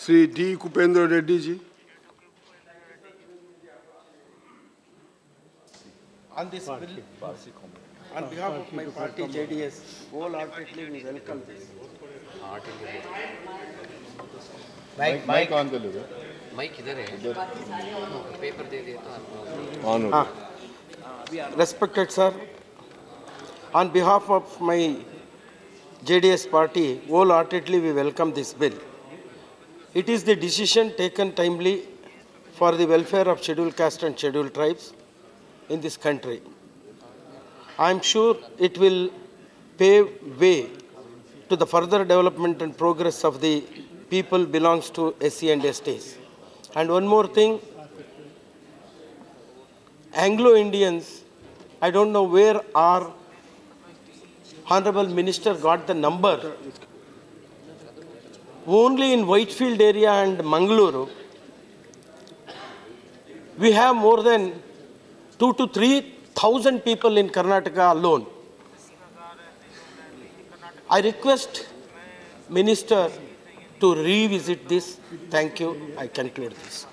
Shri D Kupendra Reddy ji on this on behalf of my party JDS whole respected sir on behalf party wholeheartedly we welcome this bill It is the decision taken timely for the welfare of scheduled caste and scheduled tribes in this country. I am sure it will pave way to the further development and progress of the people belongs to SC and STs. And one more thing, Anglo-Indians, I don't know where our Honorable Minister got the number. Only in Whitefield area and Mangaluru, we have more than two to three thousand people in Karnataka alone. I request Minister to revisit this. Thank you. I conclude this.